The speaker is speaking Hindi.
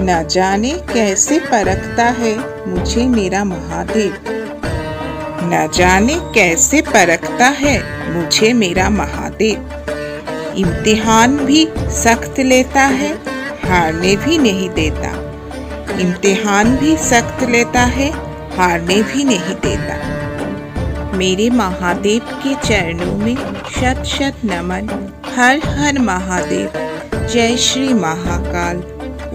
न जाने कैसे परखता है मुझे मेरा महादेव। न जाने कैसे परखता है मुझे मेरा महादेव। इम्तिहान भी सख्त लेता है, हारने भी नहीं देता। इम्तिहान भी सख्त लेता है, हारने भी नहीं देता। मेरे महादेव के चरणों में शत शत नमन। हर हर महादेव। जय श्री महाकाल।